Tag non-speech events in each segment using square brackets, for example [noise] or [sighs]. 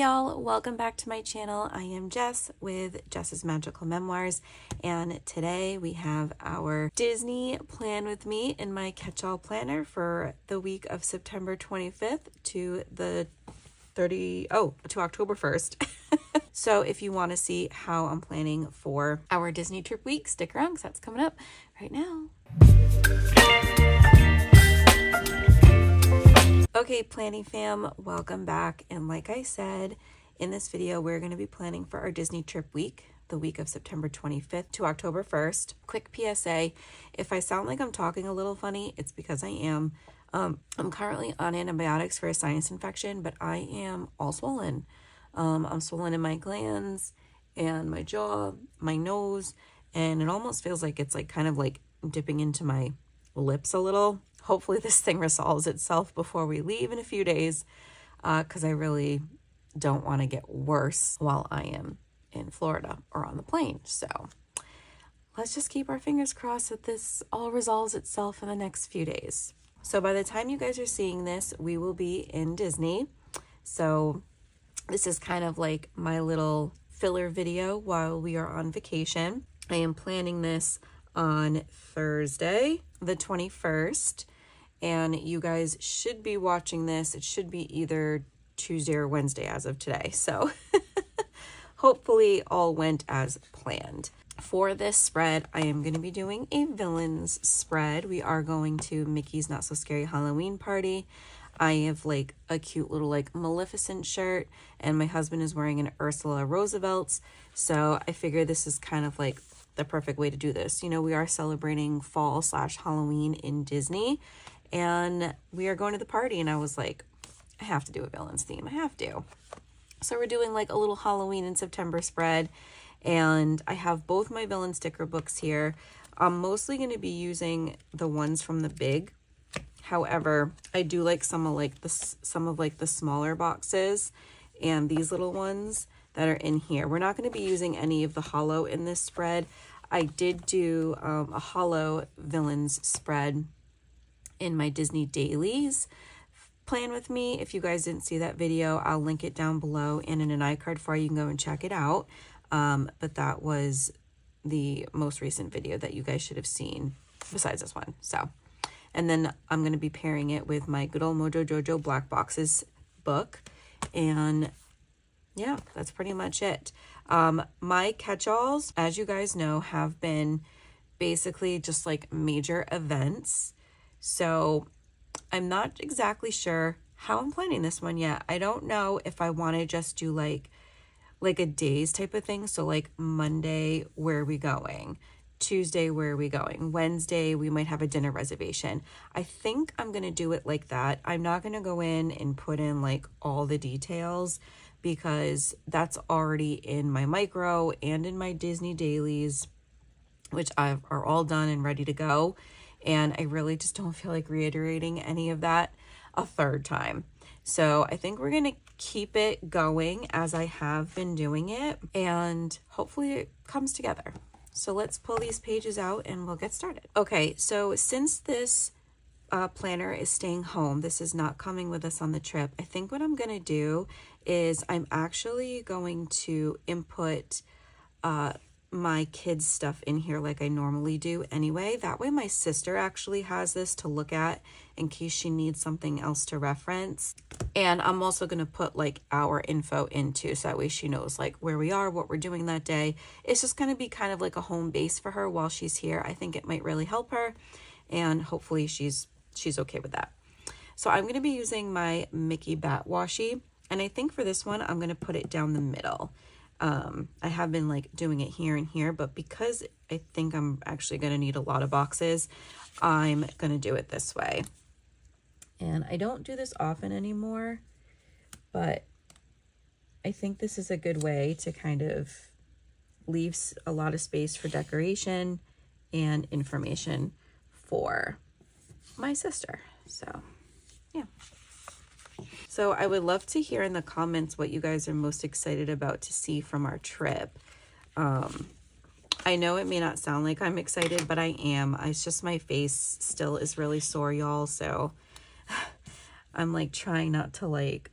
y'all, welcome back to my channel. I am Jess with Jess's Magical Memoirs, and today we have our Disney plan with me in my catch-all planner for the week of September 25th to the 30 oh to October 1st. [laughs] so if you want to see how I'm planning for our Disney trip week, stick around because that's coming up right now. Okay, planning fam, welcome back. And like I said, in this video, we're going to be planning for our Disney trip week, the week of September 25th to October 1st. Quick PSA, if I sound like I'm talking a little funny, it's because I am. Um, I'm currently on antibiotics for a sinus infection, but I am all swollen. Um, I'm swollen in my glands and my jaw, my nose, and it almost feels like it's like kind of like dipping into my lips a little. Hopefully this thing resolves itself before we leave in a few days because uh, I really don't want to get worse while I am in Florida or on the plane. So let's just keep our fingers crossed that this all resolves itself in the next few days. So by the time you guys are seeing this, we will be in Disney. So this is kind of like my little filler video while we are on vacation. I am planning this on Thursday, the 21st, and you guys should be watching this. It should be either Tuesday or Wednesday as of today. So [laughs] hopefully all went as planned. For this spread, I am going to be doing a villains spread. We are going to Mickey's Not So Scary Halloween Party. I have like a cute little like Maleficent shirt and my husband is wearing an Ursula Roosevelt's. So I figure this is kind of like the perfect way to do this. You know, we are celebrating fall slash Halloween in Disney and we are going to the party and I was like, I have to do a villains theme. I have to. So we're doing like a little Halloween in September spread and I have both my villain sticker books here. I'm mostly going to be using the ones from the big. However, I do like some of like the some of like the smaller boxes and these little ones that are in here. We're not going to be using any of the hollow in this spread. I did do um, a hollow villains spread in my Disney dailies plan with me. If you guys didn't see that video, I'll link it down below and in an iCard for you. Can go and check it out. Um, but that was the most recent video that you guys should have seen besides this one. So, and then I'm going to be pairing it with my good old Mojo Jojo Black Boxes book. And yeah, that's pretty much it. Um, my catch-alls, as you guys know, have been basically just like major events. So I'm not exactly sure how I'm planning this one yet. I don't know if I want to just do like like a days type of thing. So like Monday, where are we going? Tuesday, where are we going? Wednesday, we might have a dinner reservation. I think I'm going to do it like that. I'm not going to go in and put in like all the details because that's already in my micro and in my Disney dailies, which I've, are all done and ready to go. And I really just don't feel like reiterating any of that a third time. So I think we're going to keep it going as I have been doing it and hopefully it comes together. So let's pull these pages out and we'll get started. Okay, so since this uh, planner is staying home, this is not coming with us on the trip, I think what I'm going to do is I'm actually going to input uh, my kids stuff in here like I normally do anyway. That way my sister actually has this to look at in case she needs something else to reference. And I'm also going to put like our info into so that way she knows like where we are, what we're doing that day. It's just going to be kind of like a home base for her while she's here. I think it might really help her and hopefully she's she's okay with that. So I'm going to be using my Mickey Bat Washi and I think for this one I'm going to put it down the middle. Um, I have been like doing it here and here, but because I think I'm actually going to need a lot of boxes, I'm going to do it this way. And I don't do this often anymore, but I think this is a good way to kind of leave a lot of space for decoration and information for my sister. So, yeah. So I would love to hear in the comments what you guys are most excited about to see from our trip. Um, I know it may not sound like I'm excited, but I am. It's just my face still is really sore, y'all. So [sighs] I'm like trying not to like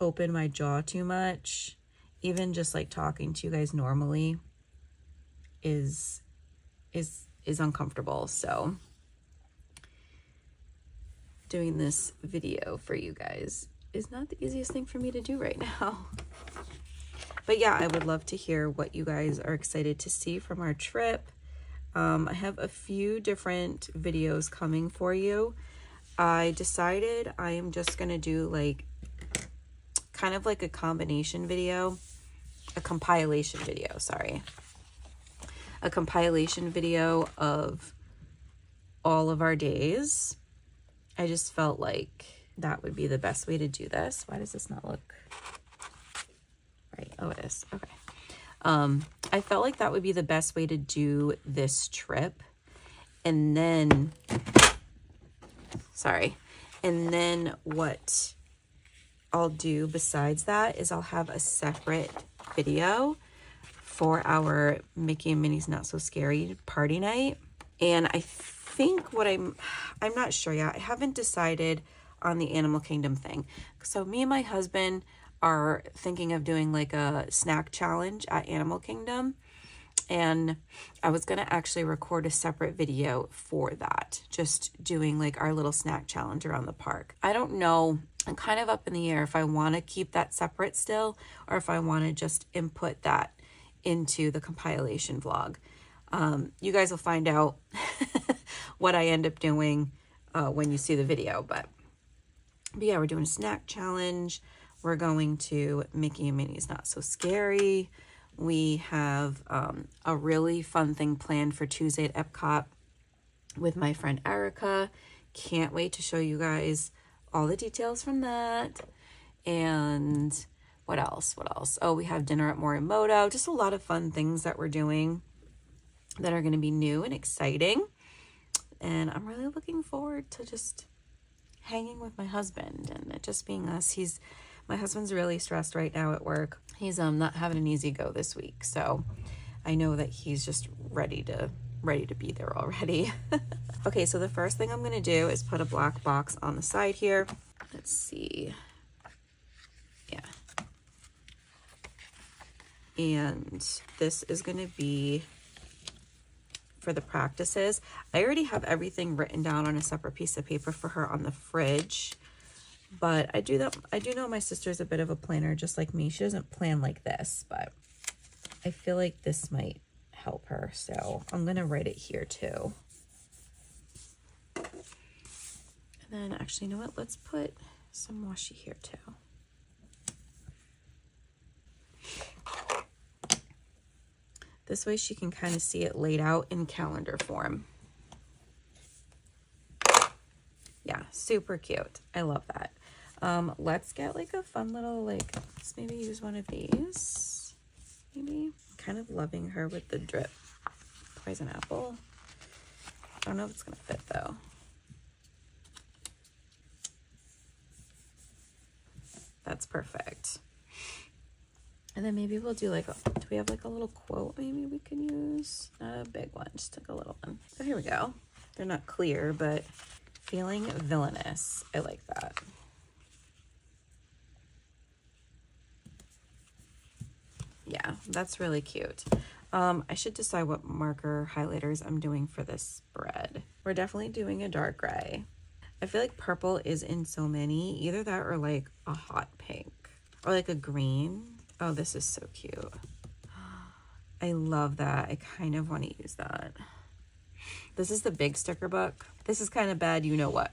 open my jaw too much, even just like talking to you guys normally is is is uncomfortable. So doing this video for you guys is not the easiest thing for me to do right now. But yeah, I would love to hear what you guys are excited to see from our trip. Um, I have a few different videos coming for you. I decided I am just going to do like kind of like a combination video, a compilation video, sorry. A compilation video of all of our days. I just felt like that would be the best way to do this. Why does this not look right? Oh, it is. Okay. Um, I felt like that would be the best way to do this trip. And then, sorry. And then what I'll do besides that is I'll have a separate video for our Mickey and Minnie's Not So Scary party night. And I think what I'm, I'm not sure yet. I haven't decided on the Animal Kingdom thing. So me and my husband are thinking of doing like a snack challenge at Animal Kingdom. And I was going to actually record a separate video for that, just doing like our little snack challenge around the park. I don't know. I'm kind of up in the air if I want to keep that separate still or if I want to just input that into the compilation vlog. Um, you guys will find out [laughs] what I end up doing uh, when you see the video. But, but yeah, we're doing a snack challenge. We're going to Mickey and Minnie's Not So Scary. We have um, a really fun thing planned for Tuesday at Epcot with my friend Erica. Can't wait to show you guys all the details from that. And what else? What else? Oh, we have dinner at Morimoto. Just a lot of fun things that we're doing that are going to be new and exciting. And I'm really looking forward to just hanging with my husband and it just being us. He's my husband's really stressed right now at work. He's um not having an easy go this week. So I know that he's just ready to ready to be there already. [laughs] okay, so the first thing I'm going to do is put a black box on the side here. Let's see. Yeah. And this is going to be for the practices. I already have everything written down on a separate piece of paper for her on the fridge. But I do that. I do know my sister's a bit of a planner, just like me. She doesn't plan like this, but I feel like this might help her. So I'm going to write it here too. And then actually, you know what? Let's put some washi here too. This way she can kind of see it laid out in calendar form. Yeah, super cute. I love that. Um, let's get like a fun little, like, let's maybe use one of these. Maybe. kind of loving her with the drip poison apple. I don't know if it's going to fit though. That's perfect. And then maybe we'll do like, a, do we have like a little quote maybe we can use? Not a big one, just like a little one. So here we go. They're not clear, but feeling villainous. I like that. Yeah, that's really cute. Um, I should decide what marker highlighters I'm doing for this spread. We're definitely doing a dark gray. I feel like purple is in so many. Either that or like a hot pink. Or like a green. Oh, this is so cute. I love that. I kind of want to use that. This is the big sticker book. This is kind of bad, you know what.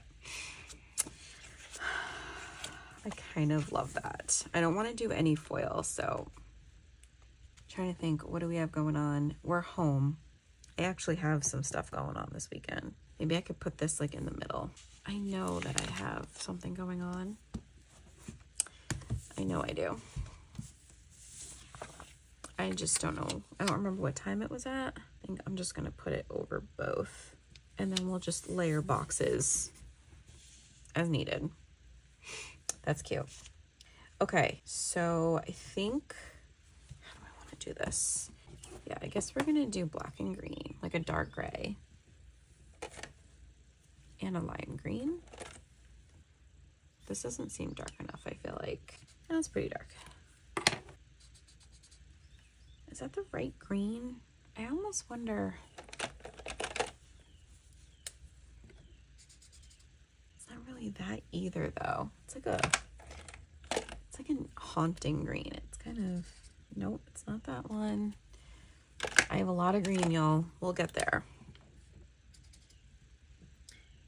I kind of love that. I don't want to do any foil, so trying to think, what do we have going on? We're home. I actually have some stuff going on this weekend. Maybe I could put this like in the middle. I know that I have something going on. I know I do. I just don't know. I don't remember what time it was at. I think I'm just going to put it over both. And then we'll just layer boxes as needed. That's cute. Okay, so I think how do I want to do this. Yeah, I guess we're going to do black and green, like a dark gray and a lime green. This doesn't seem dark enough, I feel like. That's pretty dark. Is that the right green? I almost wonder. It's not really that either though. It's like a, it's like a haunting green. It's kind of, nope, it's not that one. I have a lot of green, y'all. We'll get there.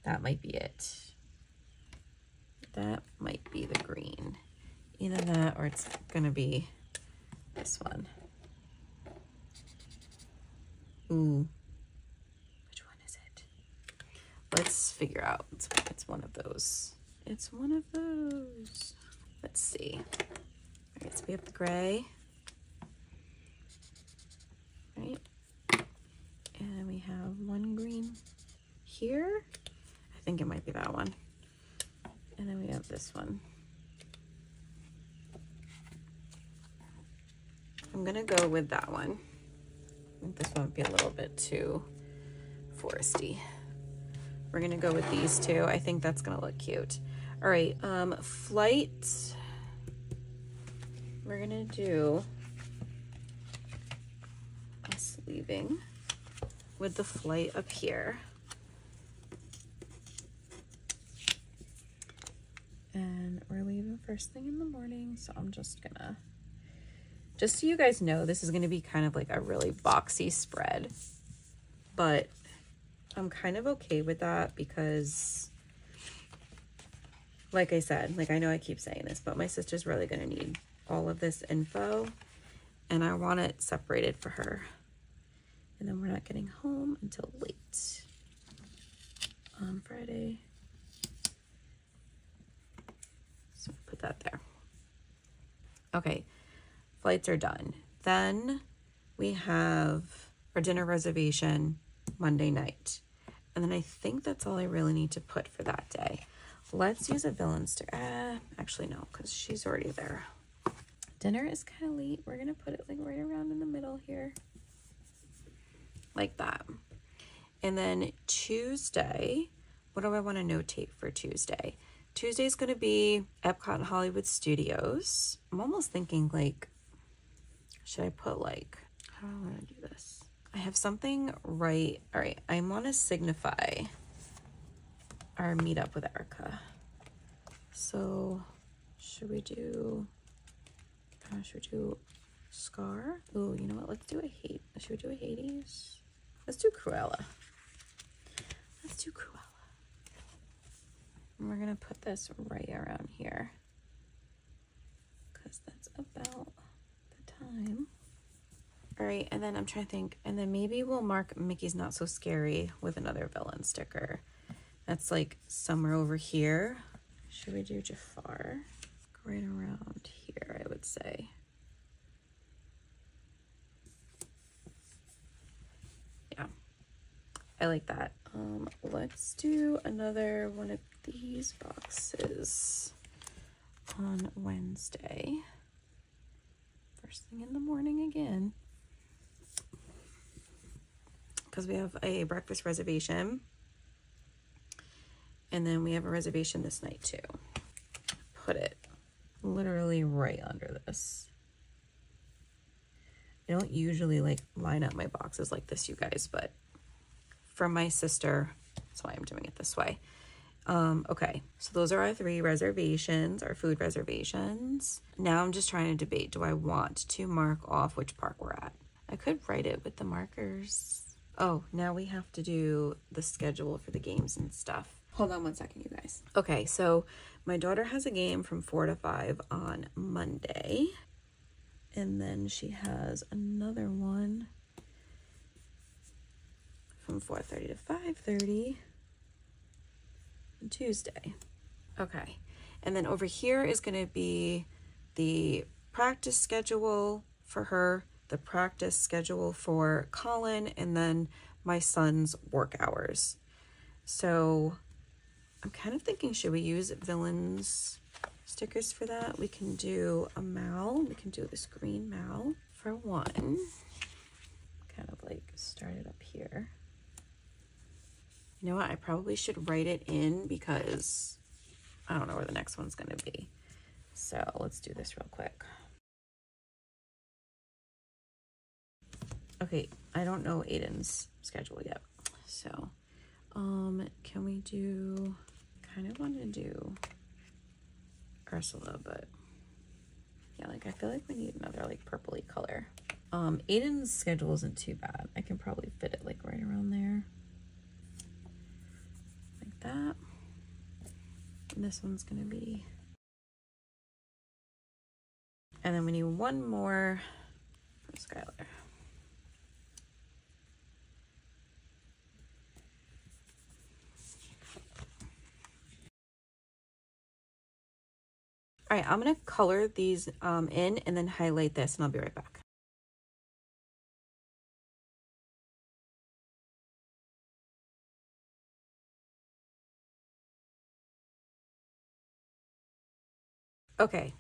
That might be it. That might be the green. Either that or it's gonna be this one. Ooh. Which one is it? Let's figure out. It's, one of those. It's one of those. Let's see. All right, so we have the gray. Right. And we have one green here. I think it might be that one. And then we have this one. I'm gonna go with that one. This won't be a little bit too foresty. We're gonna go with these two. I think that's gonna look cute. All right, um, flight. We're gonna do us leaving with the flight up here. And we're leaving first thing in the morning, so I'm just gonna just so you guys know, this is going to be kind of like a really boxy spread, but I'm kind of okay with that because like I said, like I know I keep saying this, but my sister's really going to need all of this info and I want it separated for her. And then we're not getting home until late on Friday. So put that there. Okay, flights are done. Then we have our dinner reservation Monday night. And then I think that's all I really need to put for that day. Let's use a villain sticker. Uh, actually, no, because she's already there. Dinner is kind of late. We're going to put it like right around in the middle here. Like that. And then Tuesday, what do I want to notate for Tuesday? Tuesday is going to be Epcot and Hollywood Studios. I'm almost thinking like should I put like, how do I want to do this? I have something right. All right. I want to signify our meetup with Erica. So should we do, uh, should we do Scar? Oh, you know what? Let's do a hate. Should we do a Hades? Let's do Cruella. Let's do Cruella. And we're going to put this right around here. Because that's about time. All right, and then I'm trying to think, and then maybe we'll mark Mickey's Not So Scary with another villain sticker. That's like somewhere over here. Should we do Jafar? Right around here, I would say. Yeah, I like that. Um, let's do another one of these boxes on Wednesday first thing in the morning again. Because we have a breakfast reservation. And then we have a reservation this night too. Put it literally right under this. I don't usually like line up my boxes like this you guys but for my sister that's why I'm doing it this way um, okay, so those are our three reservations, our food reservations. Now I'm just trying to debate, do I want to mark off which park we're at? I could write it with the markers. Oh, now we have to do the schedule for the games and stuff. Hold on one second, you guys. Okay, so my daughter has a game from 4 to 5 on Monday. And then she has another one from 4.30 to 5.30 Tuesday. Okay. And then over here is going to be the practice schedule for her, the practice schedule for Colin, and then my son's work hours. So I'm kind of thinking, should we use villains stickers for that? We can do a Mal. We can do this green Mal for one. Kind of like start it up here. You know what? I probably should write it in because I don't know where the next one's going to be. So let's do this real quick. Okay, I don't know Aiden's schedule yet. So, um, can we do, kind of want to do Ursula, but yeah, like I feel like we need another like purpley color. Um, Aiden's schedule isn't too bad. I can probably fit it like right around there. Like that. And this one's gonna be and then we need one more for Skylar. All right, I'm gonna color these um, in and then highlight this and I'll be right back. Okay,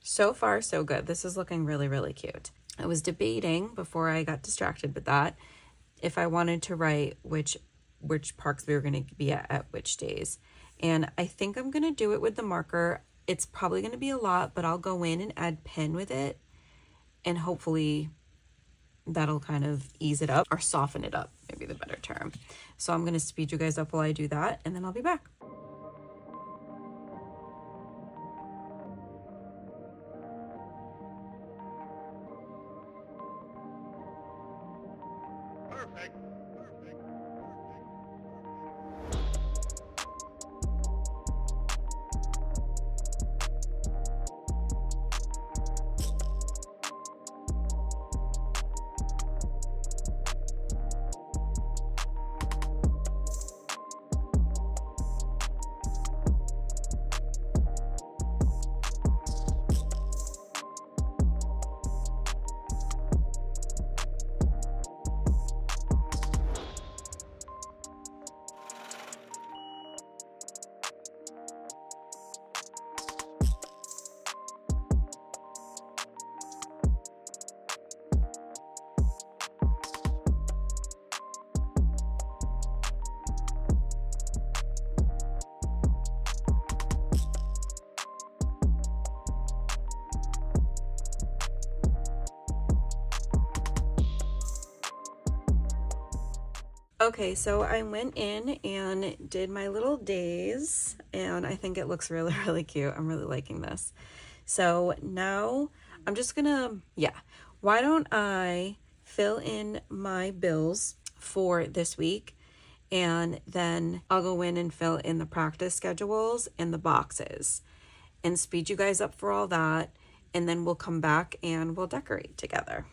so far so good. This is looking really, really cute. I was debating before I got distracted with that if I wanted to write which which parks we were going to be at at which days. And I think I'm going to do it with the marker it's probably going to be a lot, but I'll go in and add pen with it and hopefully that'll kind of ease it up or soften it up, maybe the better term. So I'm going to speed you guys up while I do that and then I'll be back. Okay, so I went in and did my little days, and I think it looks [laughs] really, really cute. I'm really liking this. So now I'm just gonna, yeah, why don't I fill in my bills for this week and then I'll go in and fill in the practice schedules and the boxes and speed you guys up for all that. And then we'll come back and we'll decorate together.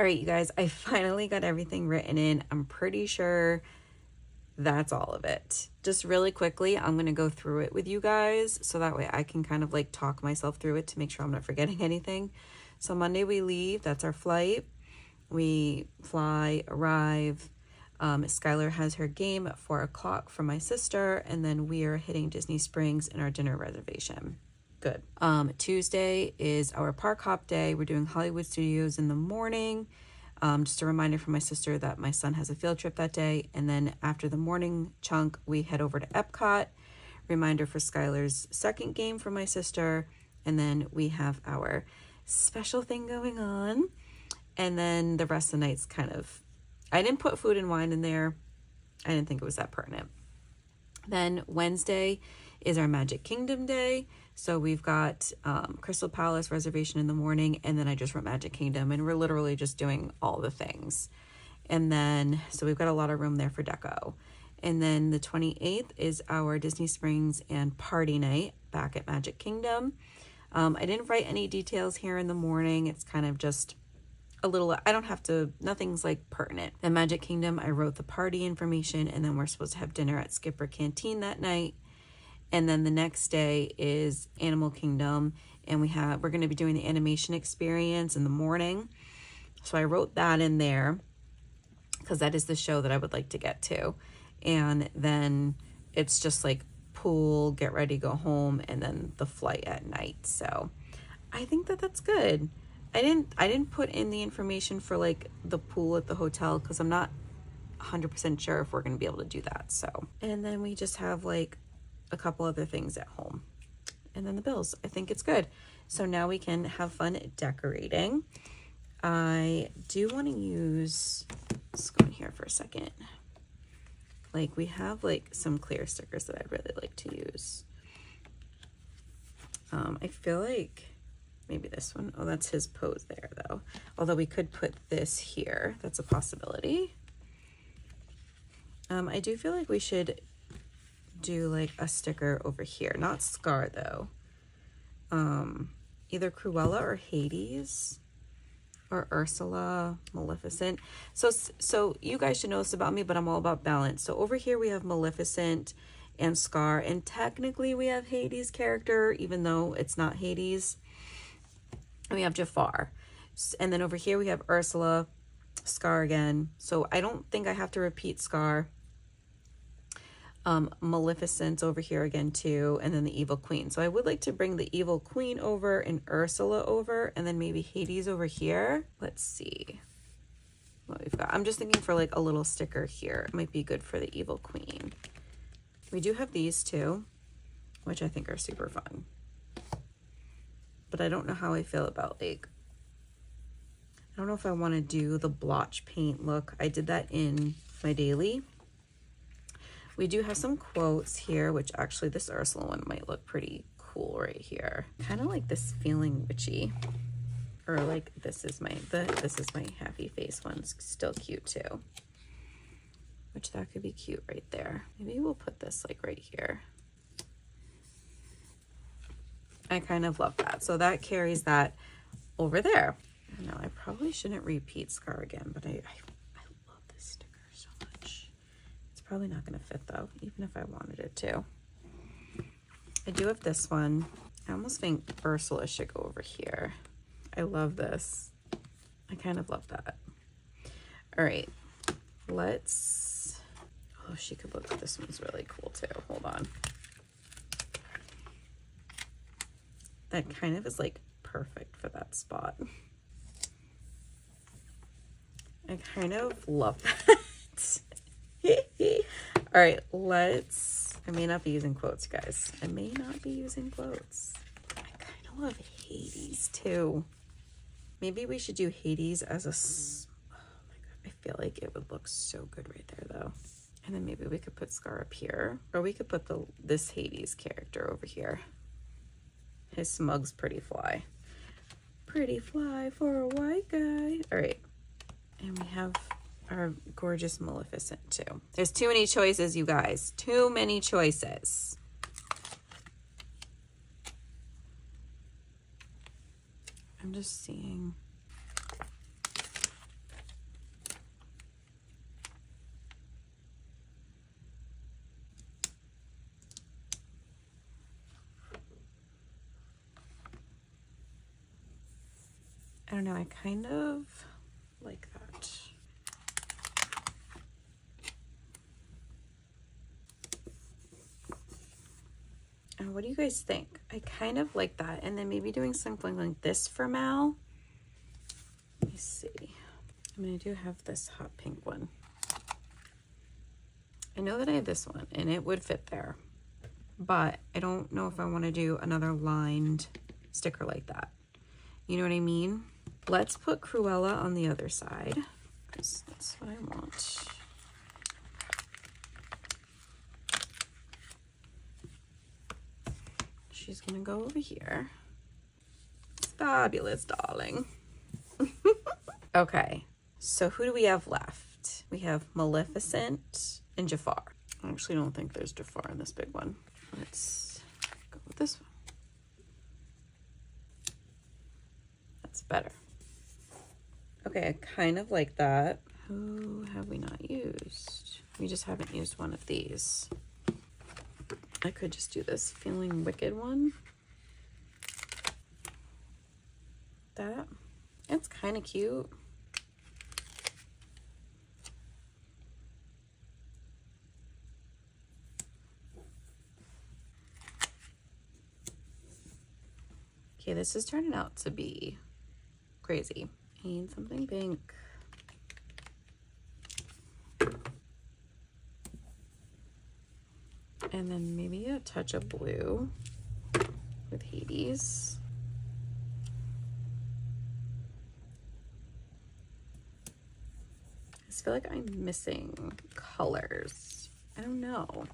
All right, you guys, I finally got everything written in. I'm pretty sure that's all of it. Just really quickly, I'm going to go through it with you guys so that way I can kind of like talk myself through it to make sure I'm not forgetting [laughs] anything. So Monday we leave, that's our flight. We fly, arrive. Um, Skylar has her game at four o'clock for my sister, and then we are hitting Disney Springs in our dinner reservation. Good. Um, Tuesday is our park hop day. We're doing Hollywood Studios in the morning. Um, just a reminder for my sister that my son has a field trip that day. And then after the morning chunk, we head over to Epcot. Reminder for Skylar's second game for my sister. And then we have our special thing going on. And then the rest of the night's kind of, I didn't put food and wine in there. I didn't think it was that pertinent. Then Wednesday is our Magic Kingdom day. So we've got um, Crystal Palace reservation in the morning, and then I just wrote Magic Kingdom, and we're literally just doing all the things. And then, so we've got a lot of room there for deco. And then the 28th is our Disney Springs and party night back at Magic Kingdom. Um, I didn't write any details here in the morning. It's kind of just a little, I don't have to, nothing's like pertinent. At Magic Kingdom, I wrote the party information, and then we're supposed to have dinner at Skipper Canteen that night. And then the next day is Animal Kingdom, and we have we're going to be doing the animation experience in the morning. So I wrote that in there because that is the show that I would like to get to. And then it's just like pool, get ready, go home, and then the flight at night. So I think that that's good. I didn't I didn't put in the information for like the pool at the hotel because I'm not 100% sure if we're going to be able to do that. So, and then we just have like a couple other things at home. And then the bills. I think it's good. So now we can have fun decorating. I do want to use, let's go in here for a second. Like we have like some clear stickers that I'd really like to use. Um, I feel like maybe this one. Oh, that's his pose there though. Although we could put this here. That's a possibility. Um, I do feel like we should do like a sticker over here. Not Scar though. Um, either Cruella or Hades or Ursula, Maleficent. So, so you guys should know this about me, but I'm all about balance. So over here we have Maleficent and Scar, and technically we have Hades' character, even though it's not Hades. And we have Jafar. And then over here we have Ursula, Scar again. So I don't think I have to repeat Scar um, Maleficent over here again too, and then the Evil Queen. So I would like to bring the Evil Queen over and Ursula over, and then maybe Hades over here. Let's see what we've got. I'm just thinking for like a little sticker here. It might be good for the Evil Queen. We do have these two, which I think are super fun. But I don't know how I feel about like, I don't know if I want to do the blotch paint look. I did that in my daily we do have some quotes here, which actually this Ursula one might look pretty cool right here. Kind of like this feeling witchy. Or like this is my the this is my happy face one's still cute too. Which that could be cute right there. Maybe we'll put this like right here. I kind of love that. So that carries that over there. I know I probably shouldn't repeat Scar again, but I, I Probably not going to fit though, even if I wanted it to. I do have this one. I almost think Ursula should go over here. I love this. I kind of love that. All right, let's, oh, she could look, this one's really cool too. Hold on. That kind of is like perfect for that spot. I kind of love [laughs] that. All right, let's, I may not be using quotes, guys. I may not be using quotes. I kind of love Hades too. Maybe we should do Hades as a, oh my God, I feel like it would look so good right there though. And then maybe we could put Scar up here, or we could put the this Hades character over here. His smug's pretty fly. Pretty fly for a white guy. All right, and we have are gorgeous Maleficent too. There's too many choices, you guys. Too many choices. I'm just seeing. I don't know, I kind of And what do you guys think? I kind of like that. And then maybe doing something like this for Mal. Let me see. I mean, I do have this hot pink one. I know that I have this one and it would fit there, but I don't know if I want to do another lined sticker like that. You know what I mean? Let's put Cruella on the other side because that's what I want. She's gonna go over here. Fabulous, darling. [laughs] okay, so who do we have left? We have Maleficent and Jafar. I actually don't think there's Jafar in this big one. Let's go with this one. That's better. Okay, I kind of like that. Who have we not used? We just haven't used one of these. I could just do this feeling wicked one. That. It's kind of cute. Okay, this is turning out to be crazy. I need something pink. And then maybe a touch of blue with Hades. I just feel like I'm missing colors. I don't know.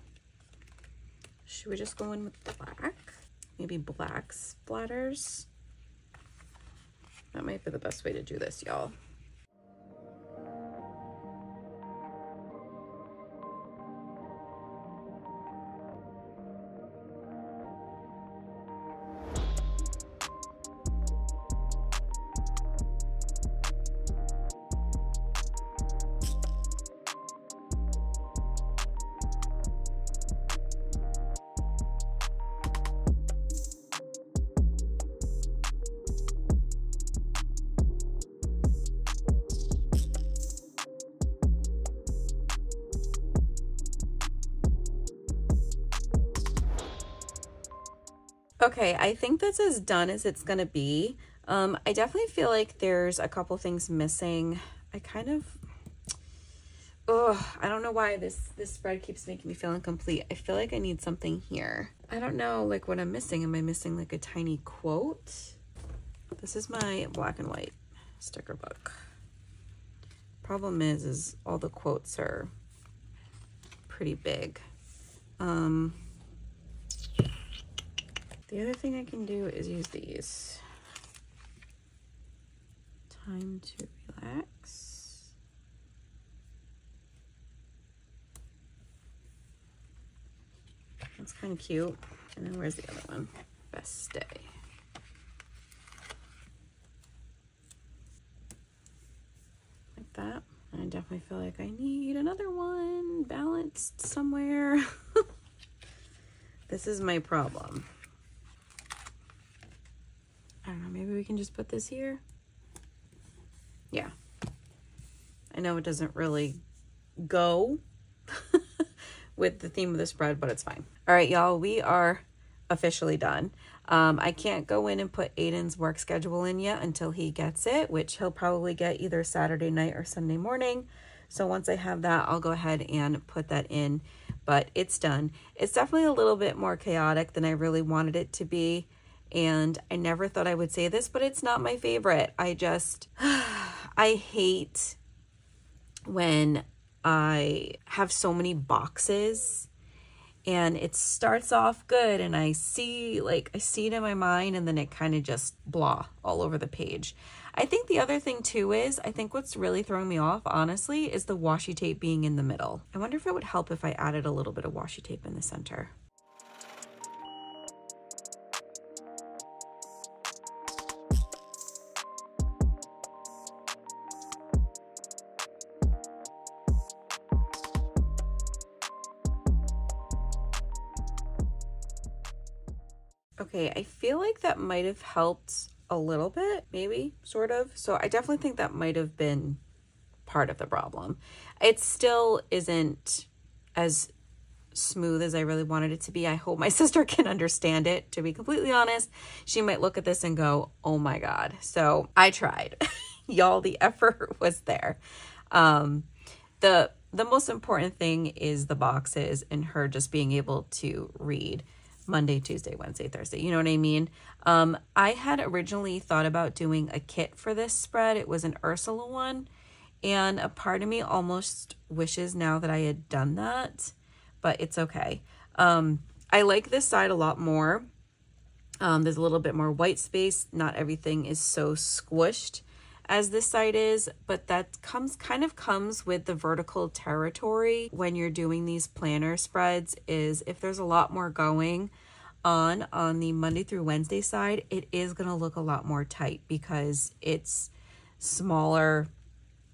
Should we just go in with black? maybe black splatters. That might be the best way to do this, y'all. Okay, I think that's as done as it's going to be. Um, I definitely feel like there's a couple things missing. I kind of, oh, I don't know why this, this spread keeps making me feel incomplete. I feel like I need something here. I don't know like what I'm missing. Am I missing like a tiny quote? This is my black and white sticker book. Problem is, is all the quotes are pretty big. Um, the other thing I can do is use these. Time to relax. That's kind of cute. And then where's the other one? Best day. Like that. I definitely feel like I need another one balanced somewhere. [laughs] this is my problem. I don't know, maybe we can just put this here. Yeah. I know it doesn't really go [laughs] with the theme of the spread, but it's fine. All right, y'all, we are officially done. Um, I can't go in and put Aiden's work schedule in yet until he gets it, which he'll probably get either Saturday night or Sunday morning. So once I have that, I'll go ahead and put that in, but it's done. It's definitely a little bit more chaotic than I really wanted it to be. And I never thought I would say this, but it's not my favorite. I just, [sighs] I hate when I have so many boxes and it starts off good and I see like I see it in my mind and then it kind of just blah all over the page. I think the other thing too is I think what's really throwing me off honestly is the washi tape being in the middle. I wonder if it would help if I added a little bit of washi tape in the center. Okay, I feel like that might have helped a little bit, maybe, sort of. So I definitely think that might have been part of the problem. It still isn't as smooth as I really wanted it to be. I hope my [laughs] sister can understand it. To be completely honest, she might look at this and go, oh my God. So I tried. [laughs] Y'all, the effort [laughs] was there. Um, the the most important thing is the boxes and her just being able to read Monday, Tuesday, Wednesday, Thursday. You know what I mean? Um, I had originally thought about doing a kit for this spread. It was an Ursula one. And a part of me almost wishes now that I had done that, but it's okay. Um, I like this side a lot more. Um, there's a little bit more white space. Not everything is so squished as this side is, but that comes kind of comes with the vertical territory when you're doing these planner spreads is if there's a lot more going on on the Monday through Wednesday side, it is going to look a lot more tight because it's smaller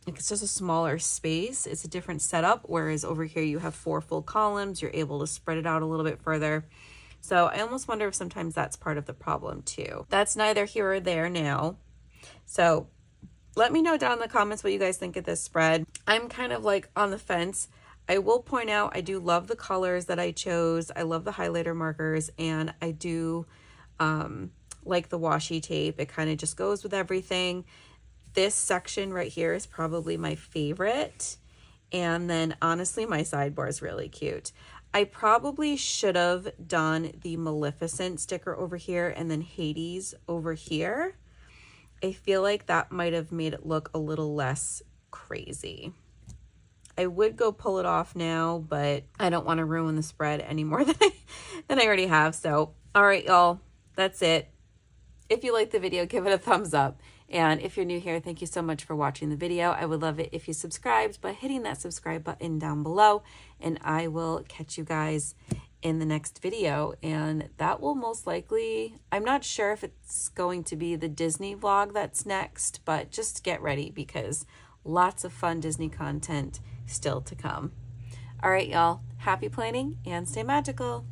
it's just a smaller space. It's a different setup, whereas over here you have four full columns. You're able to spread it out a little bit further. So I almost wonder if sometimes that's part of the problem too. That's neither here or there now. So let me know down in the comments what you guys think of this spread. I'm kind of like on the fence. I will point out I do love the colors that I chose. I love the highlighter markers and I do um, like the washi tape. It kind of just goes with everything. This section right here is probably my favorite. And then honestly, my sidebar is really cute. I probably should have done the Maleficent sticker over here and then Hades over here. I feel like that might have made it look a little less crazy. I would go pull it off now, but I don't want to ruin the spread any more [laughs] than I, than I already have. So, all right, y'all, that's it. If you liked the video, give it a thumbs up. And if you're new here, thank you so much for watching the video. I would love it if you subscribed by hitting that subscribe button down below. And I will catch you guys in the next video and that will most likely I'm not sure if it's going to be the Disney vlog that's next but just get ready because lots of fun Disney content still to come. All right y'all, happy planning and stay magical.